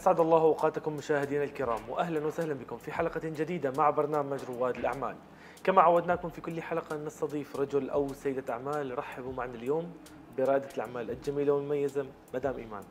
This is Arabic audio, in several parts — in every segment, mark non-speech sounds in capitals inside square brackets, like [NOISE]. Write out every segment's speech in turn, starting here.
أسعد الله أوقاتكم مشاهدينا الكرام وأهلا وسهلا بكم في حلقة جديدة مع برنامج رواد الأعمال. كما عودناكم في كل حلقة نستضيف رجل أو سيدة أعمال رحبوا معنا اليوم برائدة الأعمال الجميلة والمميزة مدام إيمان.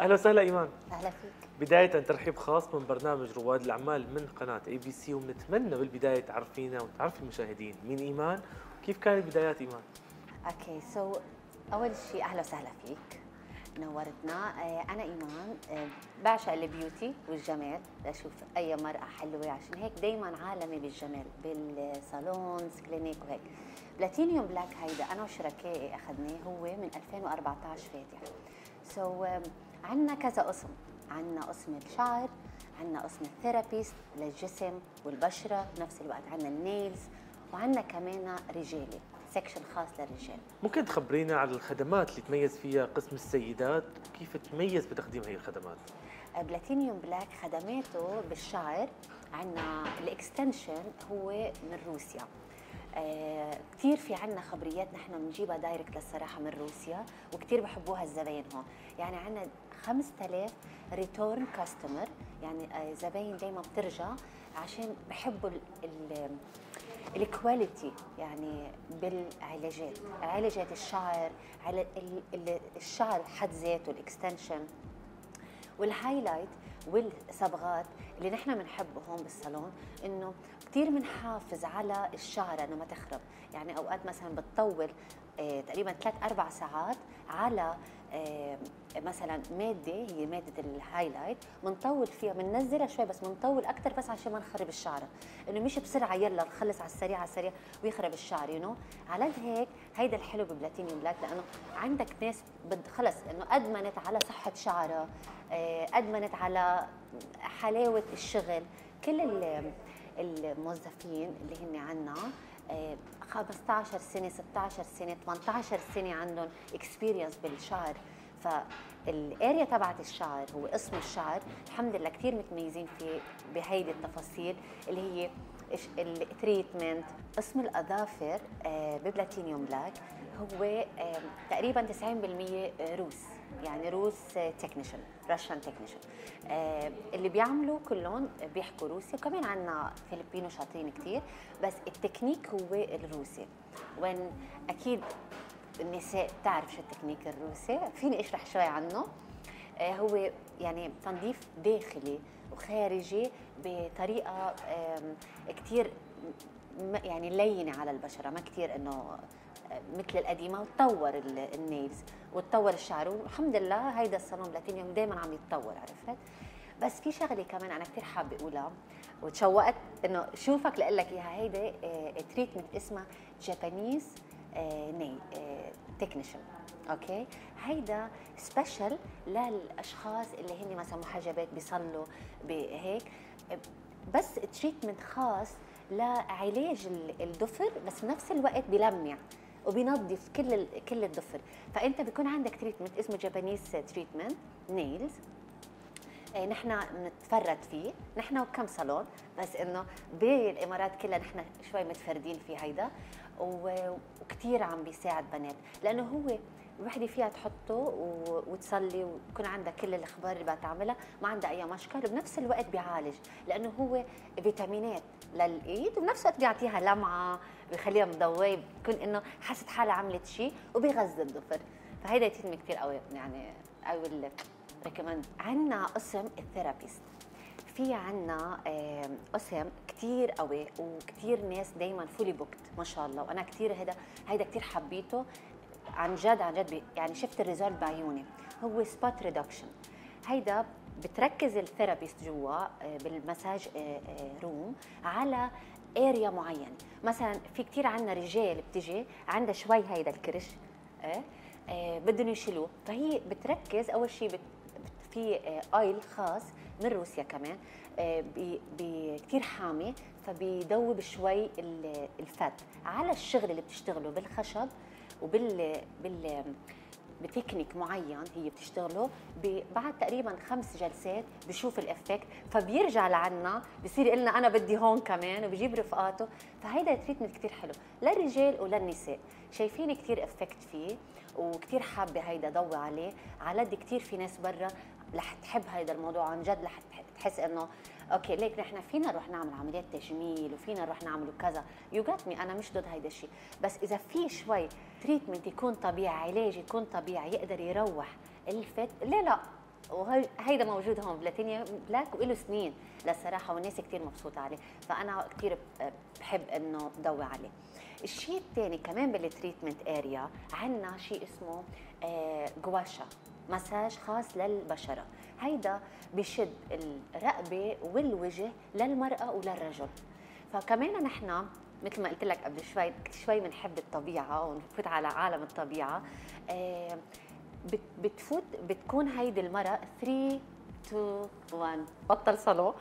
أهلا. وسهلا إيمان. أهلا فيك. بداية ترحيب خاص من برنامج رواد الأعمال من قناة ABC وبنتمنى بالبداية تعرفينا وتعرفي المشاهدين مين إيمان وكيف كانت بدايات إيمان؟ okay so أول شيء أهلا وسهلا فيك. نورتنا. آه، أنا إيمان آه، بعشق ال beauty والجمال. أشوف أي مرأة حلوة عشان هيك دائما عالمي بالجمال بال salons clinic وهيك. بلاتينيوم بلاك هيدا أنا وشركائي أخذناه هو من 2014 فاتح. so عندنا كذا قسم. عندنا قسم الشعر عندنا قسم ال therapist للجسم والبشرة بنفس الوقت عندنا ال nails وعندنا كمان رجالي. section خاص للرجال. ممكن تخبرينا عن الخدمات اللي تميز فيها قسم السيدات؟ وكيف تميز بتقديم هي الخدمات؟ بلاتينيوم بلاك خدماته بالشعر عندنا ال extension هو من روسيا. آه كثير في عنا خبريات نحن بنجيبها direct للصراحة من روسيا وكثير بحبوها الزباين هون. يعني عندنا 5000 return customer يعني آه زباين دائما بترجع عشان بحبوا ال quality يعني بالعلاجات علاجات الشعر على ال- ال- الشعر حد ذاته ال extension وال highlight والصبغات اللي نحن بنحبه هون بالصالون إنه كثير بنحافظ على الشعر إنه ما تخرب. يعني أوقات مثلا بتطول آه تقريبا ثلاث أربع ساعات على مثلا مادة هي مادة ال highlight بنطول فيها بننزلها شوي بس بنطول أكثر بس عشان ما نخرب الشعر. إنه مش بسرعة يلا نخلص على السريع على السريع ويخرب الشعر you know على هيك هيدا الحلو ببلاتينيوم بلاك لأنه عندك ناس بد خلص إنه ادمنت على صحة شعرها آه، ادمنت على حلاوة الشغل كل ال- الموظفين اللي هن آه، 15 سنة 16 سنة 18 سنة عندهم experience بالشعر. فال area تبعت الشعر هو قسم الشعر. الحمد لله كثير متميزين فيه بهيدي التفاصيل اللي هي ال treatment قسم الأظافر آه، ببلاتينيوم بلاك هو تقريبا 90% روس. يعني روس technician Russian technician اللي بيعملوا كلهم بيحكوا روسي وكمان عندنا فلبينو شاطرين كثير بس التكنيك هو الروسي. وين أكيد النساء بتعرف شو التكنيك الروسي فيني أشرح شوي عنه. آه، هو يعني تنظيف داخلي وخارجي بطريقة م- يعني لينة على البشرة ما كتير إنه مثل القديمة وتطور ال- ال nails وتطور الشعر. والحمد لله هيدا الصالون بلاتينيوم دائما عم يتطور عرفت؟ بس في شغلة كمان أنا كثير حابة أقولها وتشوقت إنه شوفك لأقول لك إياها. هيدا treatment اسمها Japanese nail technician okay؟ هيدا special للأشخاص اللي هن مثلا محجبات بيصلوا بهيك. بس treatment خاص لعلاج ال- الضفر بس بنفس الوقت بيلمع وبينظف كل ال- كل الضفر. فأنت بيكون عندك treatment اسمه Japanese treatment نيلز نحن بنتفرد فيه. نحن وكم صالون بس إنه بالإمارات كلها نحن شوي متفردين في هيدا. وكثير عم بيساعد بنات. لأنه هو الوحده فيها تحطه وتصلي ويكون عندها كل الأخبار اللي بدها تعملها ما عندها أي مشكل وبنفس الوقت بيعالج. لأنه هو فيتامينات للإيد وبنفس الوقت بيعطيها لمعة. بيخليها مضوية بتكون إنه حست حالها عملت شيء وبيغذي الضفر فهيدا يتم كثير قوي يعني I will recommend عندنا قسم ال therapist. في عنا قسم كتير قوي وكتير ناس دايما fully booked ما شاء الله. وأنا كتير هيدا هيدا كتير حبيته. عن جد عن جد يعني شفت ال result بعيوني هو spot reduction هيدا بتركز ال therapist جوا آه، بالمساج آه، آه، room على area معين. مثلا في كتير عنا رجال بتجي عندها شوي هيدا الكرش آه، آه، بدهم يشيلوه. فهي بتركز أول شيء بت في oil خاص من روسيا كمان بي- كتير حامي فبيدوب شوي ال- ال fat على الشغل اللي بتشتغله بالخشب وبال بال بتكنيك معين هي بتشتغله بعد تقريبا خمس جلسات بشوف ال effect فبيرجع لعنا بصير يقول أنا بدي هون كمان وبجيب رفقاته. فهيدا treatment كثير حلو للرجال وللنساء. شايفين كثير effect فيه وكثير حابة هيدا ضوي عليه على قد كثير في ناس برا رح تحب هذا الموضوع عن جد رح تحس إنه okay ليك نحن فينا نروح نعمل عمليات تجميل وفينا نروح نعمل كذا. you got me أنا مش ضد هيدا الشيء. بس إذا في شوي treatment يكون طبيعي علاج يكون طبيعي يقدر يروح ال fat ليه لا. وهيدا موجود هون بلاتينيا بلاك وله سنين. للصراحة والناس كثير مبسوطة عليه. فأنا كثير بحب إنه ضوي عليه. الشيء الثاني كمان بال treatment area عندنا شيء اسمه gua sha آه، مساج خاص للبشرة. هيدا بشد الرقبة والوجه للمرأة وللرجل. فكمان نحن مثل ما قلت لك قبل شوي شوي بنحب الطبيعة ونفوت على عالم الطبيعة. آه بتفوت بتكون هيدي المرة 3 2 1 بطل صلو.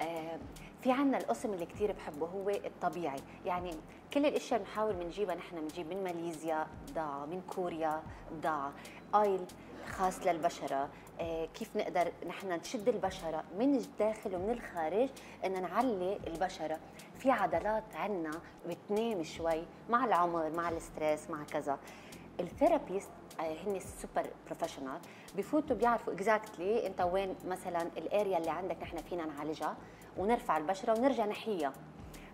آه في عنا القسم اللي كثير بحبه هو الطبيعي. يعني كل الأشياء بنحاول بنجيبها نحن بنجيب من ماليزيا بضاعه من كوريا بضاعه oil خاص للبشرة. آه كيف نقدر نحن نشد البشرة من الداخل ومن الخارج إن نعلي البشرة؟ في عضلات عنا بتنام شوي مع العمر مع ال stress مع كذا. ال therapist آه، هن ال super professional بفوتوا بيعرفوا exactly أنت وين مثلا ال area اللي عندك نحن فينا نعالجها. ونرفع البشرة ونرجع نحيها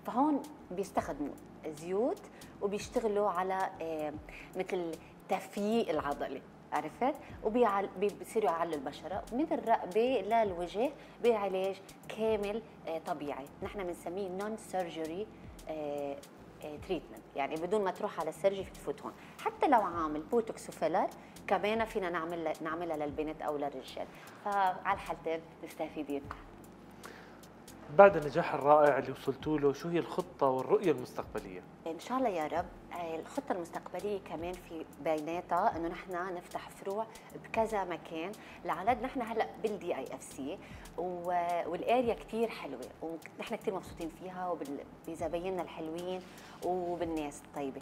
فهون بيستخدموا زيوت وبيشتغلوا على آه، مثل تفييق العضلة عرفت؟ وبيصيروا يعلوا البشرة من الرقبة للوجه بعلاج كامل آه، طبيعي. نحن بنسميه non surgery treatment يعني بدون ما تروح على ال surgery تفوت هون. حتى لو عامل بوتوكس و filler كمان فينا نعمل نعملها للبنت أو للرجال. فعلى الحالتين مستفيدين بعد النجاح الرائع اللي وصلتوا له شو هي الخطة والرؤية المستقبلية؟ إن شاء الله يا رب آه، الخطة المستقبلية كمان في بيناتها إنه نحن نفتح فروع بكذا مكان لعدد نحن هلأ بال DIFC وال area كثير حلوة ونحن كثير مبسوطين فيها وبزبايننا الحلوين وبالناس الطيبة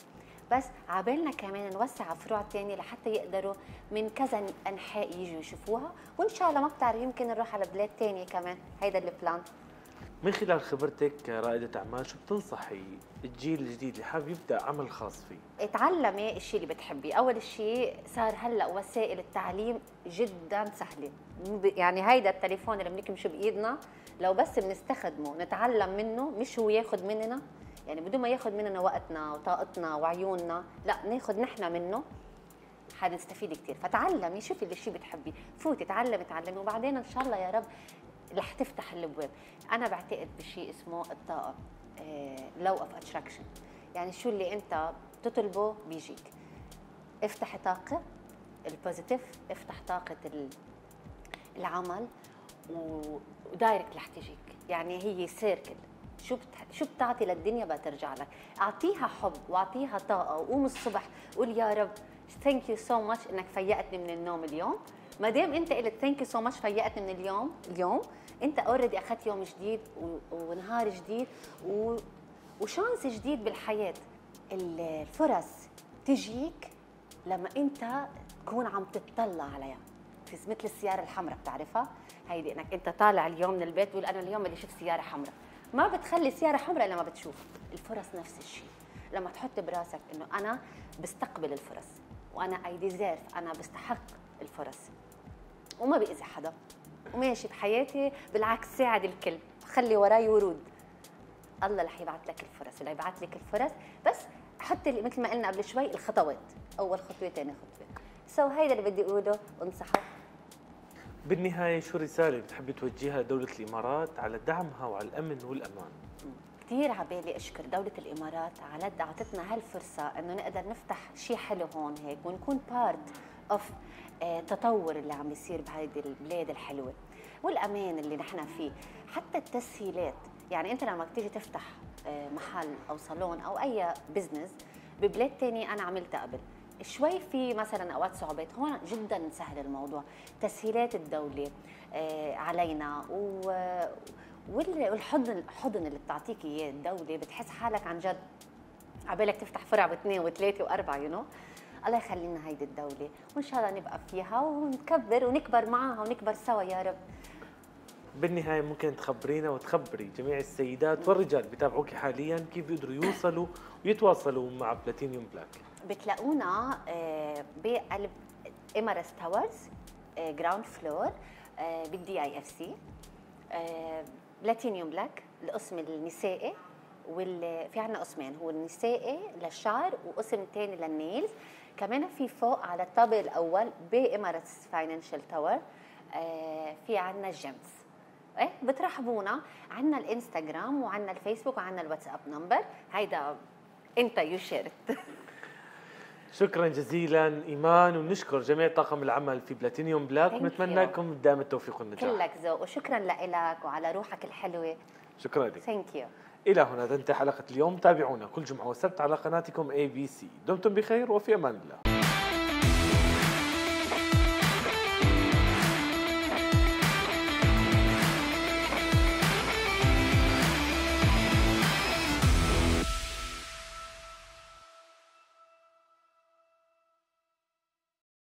بس عبالنا كمان نوسع فروع تانية لحتى يقدروا من كذا أنحاء يجوا يشوفوها وإن شاء الله ما بتعرف يمكن نروح على بلاد تانية كمان هيدا البلان من خلال خبرتك كرائدة أعمال شو بتنصحي الجيل الجديد اللي حابب يبدأ عمل خاص فيه؟ اتعلمي الشيء اللي بتحبيه، أول شيء صار هلأ وسائل التعليم جدا سهلة، يعني هيدا التليفون اللي بنكمشه بإيدنا لو بس بنستخدمه نتعلم منه مش هو ياخذ مننا. يعني بدون ما ياخذ مننا وقتنا وطاقتنا وعيوننا لأ ناخذ نحن منه. حنستفيد كثير فتعلمي شوفي اللي شيء بتحبيه. فوتي تعلمي تعلمي وبعدين إن شاء الله يا رب رح تفتح الأبواب. أنا بعتقد بشيء اسمه الطاقة law of attraction يعني شو اللي أنت تطلبه بيجيك. افتحي طاقة ال positive افتح طاقة العمل و direct رح تجيك. يعني هي circle شو بت... شو بتعطي للدنيا بترجع لك. أعطيها حب وأعطيها طاقة وقوم الصبح قول يا رب thank you so much إنك فيقتني من النوم اليوم. ما دام انت قلت thank you so much فيقتني من اليوم اليوم. انت already أخذت يوم جديد ونهار جديد و... و chance جديد بالحياة. الفرص تجيك لما انت تكون عم تتطلع عليها. مثل السيارة الحمراء بتعرفها؟ هيدي إنك انت طالع اليوم من البيت بتقول أنا اليوم بدي أشوف سيارة حمراء. ما بتخلي سيارة حمراء لما بتشوف. الفرص نفس الشيء. لما تحط براسك إنه أنا بستقبل الفرص وأنا I deserve أنا بستحق الفرص. وما بيأذي حدا. وماشي بحياتي بالعكس ساعد الكل. خلي وراي ورود. الله رح يبعث لك الفرص اللي يبعث لك الفرص. بس حطي مثل ما قلنا قبل شوي الخطوات. أول خطوة ثاني خطوة. so هيدا اللي بدي أقوله وانصحه بالنهاية شو الرسالة اللي بتحبي توجهها لدولة الإمارات على دعمها وعلى الأمن والأمان؟ كثير عبالي أشكر دولة الإمارات على إعطتنا هالفرصة إنه نقدر نفتح شيء حلو هون هيك ونكون part of التطور اللي عم بيصير بهيدي البلاد الحلوة والأمان اللي نحن فيه حتى التسهيلات. يعني أنت لما تيجي تفتح آه، محل أو صالون أو أي business ببلاد تانية أنا عملتها قبل. شوي في مثلا أوقات صعوبات هون جدا سهل الموضوع. تسهيلات الدولة آه، علينا والحضن الحضن اللي بتعطيك إياه الدولة بتحس حالك عن جد عبالك تفتح فرع باثنين وثلاثة وأربعة you know الله يخلي لنا هيدي الدولة وإن شاء الله نبقى فيها ونكبر ونكبر معها ونكبر سوا يا رب. بالنهاية ممكن تخبرينا وتخبري جميع السيدات والرجال بتابعوك حاليا كيف بيقدروا يوصلوا ويتواصلوا مع بلاتينيوم بلاك بتلاقونا آه، بقلب Emirates Towers ground floor بال DIFC Platinum Black القسم النسائي وال في عندنا قسمين هو النسائي للشعر وقسم ثاني لل nails كمان في فوق على الطابق الأول ب Emirates Financial Tower في عندنا جيمز إيه؟ بترحبونا. عندنا الإنستغرام وعندنا الفيسبوك وعندنا الواتساب number. هيدا أنت you shared [LAUGHS] شكرا جزيلا إيمان ونشكر جميع طاقم العمل في بلاتينيوم بلاك ونتمنى لكم دائما التوفيق والنجاح. كلك ذوق وشكرا لك وعلى روحك الحلوة. شكرا لك. thank you إلى هنا تنتهي حلقة اليوم. تابعونا كل جمعة وسبت على قناتكم اي بي سي دمتم بخير وفي أمان الله.